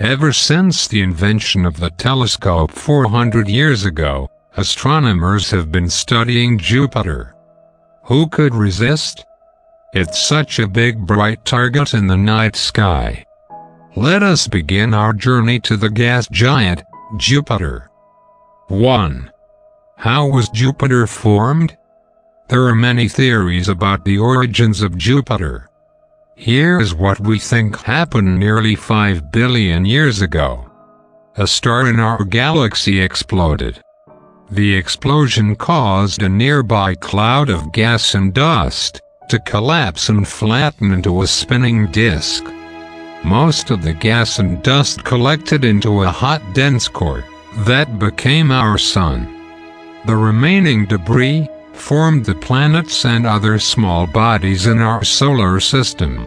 Ever since the invention of the telescope 400 years ago, astronomers have been studying Jupiter. Who could resist? It's such a big bright target in the night sky. Let us begin our journey to the gas giant, Jupiter. 1. How was Jupiter formed? There are many theories about the origins of Jupiter. Here is what we think happened nearly 5 billion years ago. A star in our galaxy exploded. The explosion caused a nearby cloud of gas and dust to collapse and flatten into a spinning disk. Most of the gas and dust collected into a hot dense core that became our sun. The remaining debris formed the planets and other small bodies in our solar system.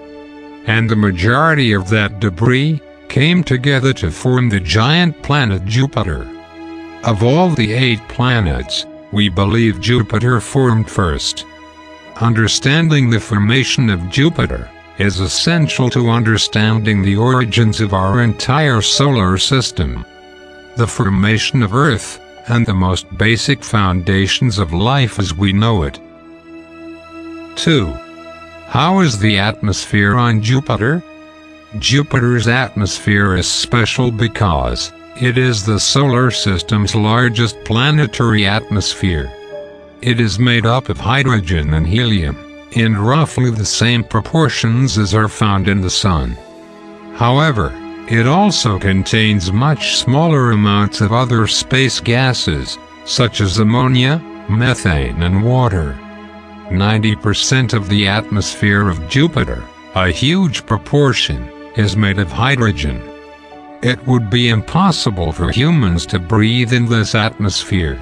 And the majority of that debris came together to form the giant planet Jupiter. Of all the eight planets, we believe Jupiter formed first. Understanding the formation of Jupiter is essential to understanding the origins of our entire solar system. The formation of Earth, and the most basic foundations of life as we know it. 2. How is the atmosphere on Jupiter? Jupiter's atmosphere is special because it is the solar system's largest planetary atmosphere. It is made up of hydrogen and helium, in roughly the same proportions as are found in the Sun. However, it also contains much smaller amounts of other space gases, such as ammonia, methane and water. 90% of the atmosphere of Jupiter, a huge proportion, is made of hydrogen. It would be impossible for humans to breathe in this atmosphere.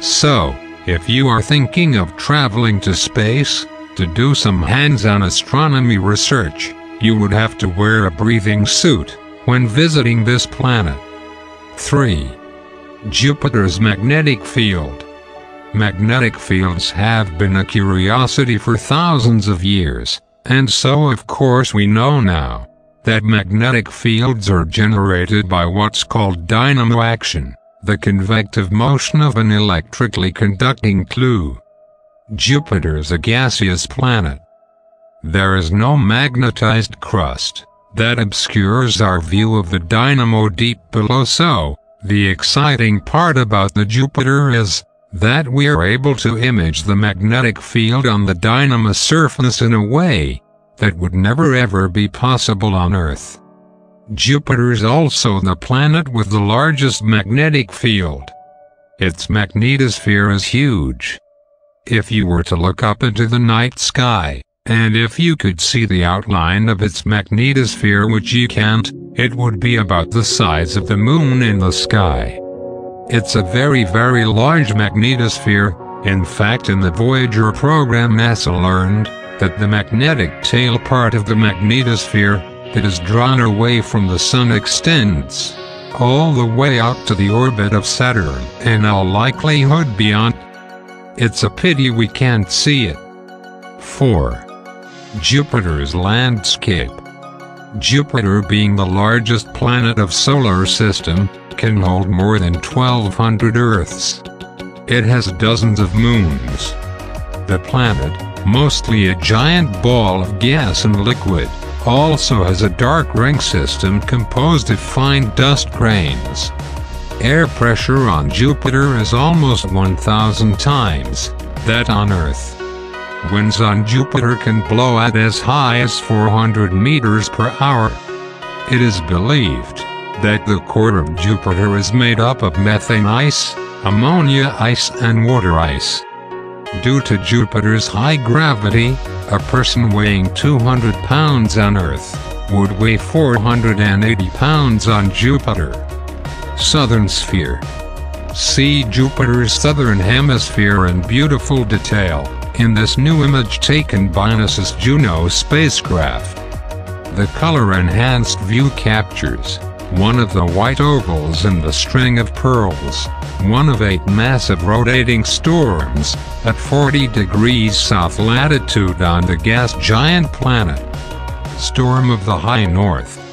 So, if you are thinking of traveling to space, to do some hands-on astronomy research, you would have to wear a breathing suit when visiting this planet. 3. Jupiter's magnetic field. Magnetic fields have been a curiosity for thousands of years, and so of course we know now that magnetic fields are generated by what's called dynamo action, the convective motion of an electrically conducting clue. Jupiter is a gaseous planet. There is no magnetized crust, that obscures our view of the dynamo deep below so, the exciting part about the Jupiter is that we are able to image the magnetic field on the dynamo surface in a way that would never ever be possible on Earth. Jupiter is also the planet with the largest magnetic field. Its magnetosphere is huge. If you were to look up into the night sky, and if you could see the outline of its magnetosphere which you can't, it would be about the size of the moon in the sky. It's a very very large magnetosphere, in fact in the Voyager program NASA learned that the magnetic tail part of the magnetosphere that is drawn away from the Sun extends all the way out to the orbit of Saturn and all likelihood beyond. It's a pity we can't see it. 4. Jupiter's landscape. Jupiter being the largest planet of solar system, can hold more than 1200 Earths. It has dozens of moons. The planet, mostly a giant ball of gas and liquid, also has a dark ring system composed of fine dust grains. Air pressure on Jupiter is almost 1,000 times that on Earth. Winds on Jupiter can blow at as high as 400 meters per hour. It is believed that the core of Jupiter is made up of methane ice, ammonia ice and water ice. Due to Jupiter's high gravity, a person weighing 200 pounds on Earth would weigh 480 pounds on Jupiter. Southern Sphere See Jupiter's southern hemisphere in beautiful detail in this new image taken by NASA's Juno spacecraft. The color-enhanced view captures one of the white ovals in the string of pearls, one of eight massive rotating storms, at 40 degrees south latitude on the gas giant planet. Storm of the High North.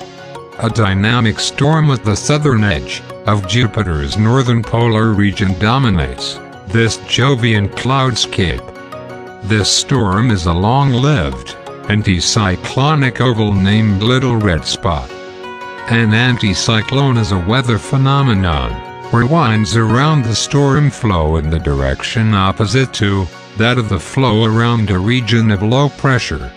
A dynamic storm at the southern edge of Jupiter's northern polar region dominates this Jovian cloudscape. This storm is a long-lived, anticyclonic oval named Little Red Spot. An anticyclone is a weather phenomenon, where winds around the storm flow in the direction opposite to that of the flow around a region of low pressure.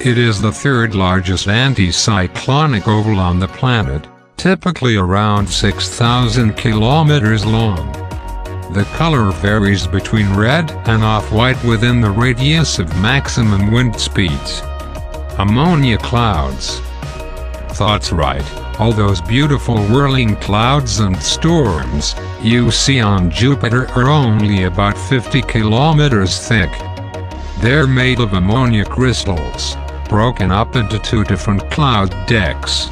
It is the third largest anticyclonic oval on the planet, typically around 6,000 kilometers long. The color varies between red and off-white within the radius of maximum wind speeds. Ammonia clouds. Thoughts right, all those beautiful whirling clouds and storms you see on Jupiter are only about 50 kilometers thick. They're made of ammonia crystals, broken up into two different cloud decks.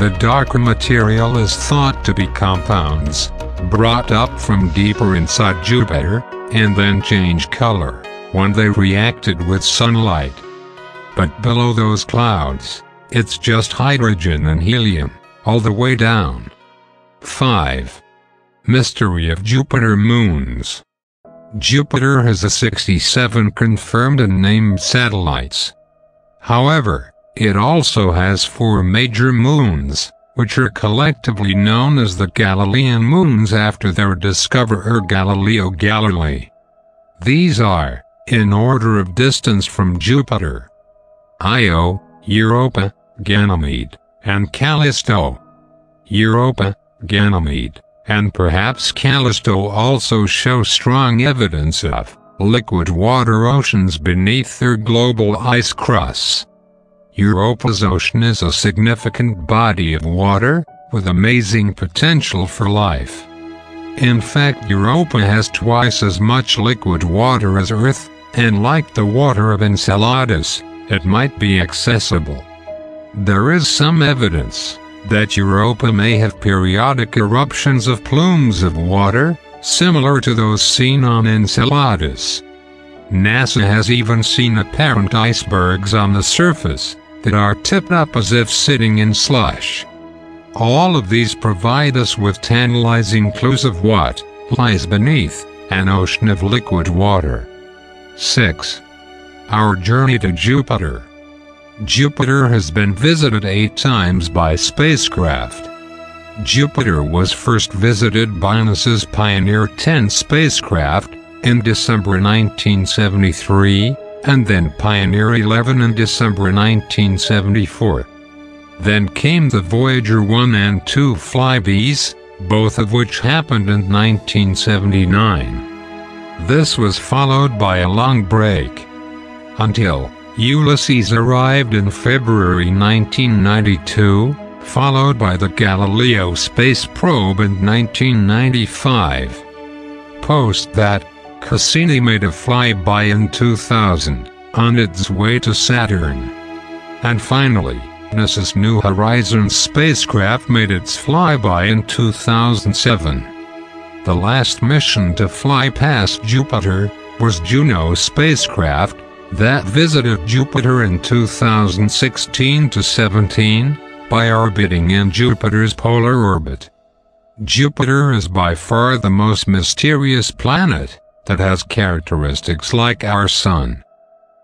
The darker material is thought to be compounds, brought up from deeper inside Jupiter, and then change color, when they reacted with sunlight. But below those clouds, it's just hydrogen and helium, all the way down. 5. Mystery of Jupiter Moons Jupiter has a 67 confirmed and named satellites. However, it also has four major moons, which are collectively known as the Galilean moons after their discoverer Galileo Galilei. These are, in order of distance from Jupiter, Io, Europa, Ganymede, and Callisto. Europa, Ganymede, and perhaps Callisto also show strong evidence of liquid water oceans beneath their global ice crusts. Europa's ocean is a significant body of water, with amazing potential for life. In fact Europa has twice as much liquid water as Earth, and like the water of Enceladus, it might be accessible. There is some evidence that Europa may have periodic eruptions of plumes of water, similar to those seen on Enceladus. NASA has even seen apparent icebergs on the surface, that are tipped up as if sitting in slush. All of these provide us with tantalizing clues of what lies beneath an ocean of liquid water. 6. Our journey to Jupiter. Jupiter has been visited eight times by spacecraft. Jupiter was first visited by NASA's Pioneer 10 spacecraft in December 1973 and then Pioneer 11 in December 1974. Then came the Voyager 1 and 2 flybys, both of which happened in 1979. This was followed by a long break. Until Ulysses arrived in February 1992, followed by the Galileo space probe in 1995. Post that, Cassini made a flyby in 2000, on its way to Saturn. And finally, NASA's New Horizons spacecraft made its flyby in 2007. The last mission to fly past Jupiter was Juno spacecraft that visited Jupiter in 2016 to 17 by orbiting in Jupiter's polar orbit. Jupiter is by far the most mysterious planet that has characteristics like our Sun.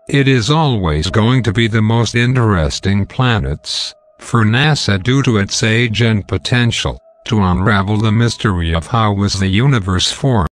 It is always going to be the most interesting planets, for NASA due to its age and potential, to unravel the mystery of how was the universe formed.